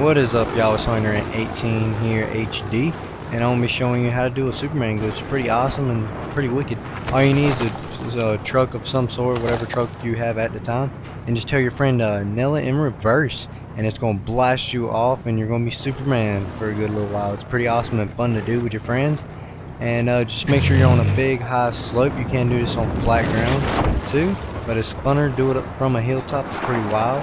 What is up y'all, it's Hunter at 18 here HD and I'm going to be showing you how to do a Superman glitch. It's pretty awesome and pretty wicked. All you need is a, is a, truck of some sort, whatever truck you have at the time and just tell your friend uh, nail in reverse and it's going to blast you off and you're going to be Superman for a good little while. It's pretty awesome and fun to do with your friends and uh, just make sure you're on a big high slope. You can do this on flat ground too but it's funner to do it from a hilltop. It's pretty wild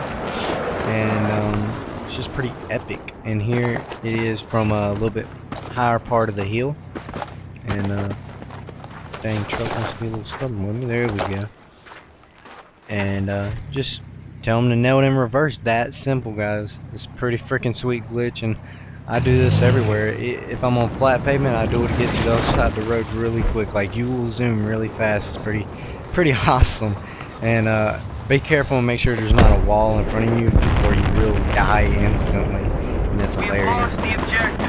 and um, just pretty epic. And here it is from a little bit higher part of the hill. And uh, dang truck wants to be a little stubborn with me. There we go. And uh, just tell them to nail it in reverse. That simple, guys. It's pretty freaking sweet glitch, and I do this everywhere. If I'm on flat pavement, I do it to get to the other side of the road really quick. Like you will zoom really fast. It's pretty, pretty awesome. And uh, be careful and make sure there's not a wall in front of you or you will die instantly. And that's hilarious.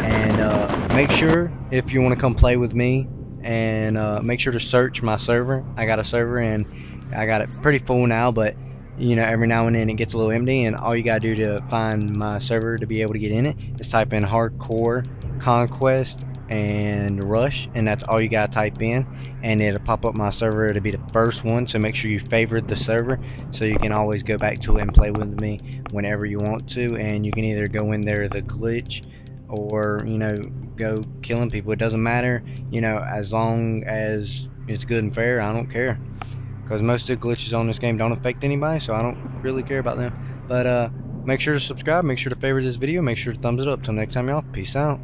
And uh, make sure if you want to come play with me and uh, make sure to search my server. I got a server and I got it pretty full now, but you know every now and then it gets a little empty and all you gotta do to find my server to be able to get in it is type in hardcore conquest and rush and that's all you gotta type in and it'll pop up my server. To be the first one so make sure you favorite the server so you can always go back to it and play with me whenever you want to and you can either go in there the glitch or you know go killing people. It doesn't matter you know as long as it's good and fair I don't care because most of the glitches on this game don't affect anybody so I don't really care about them. But uh make sure to subscribe make sure to favorite this video make sure to thumbs it up. Till next time y'all peace out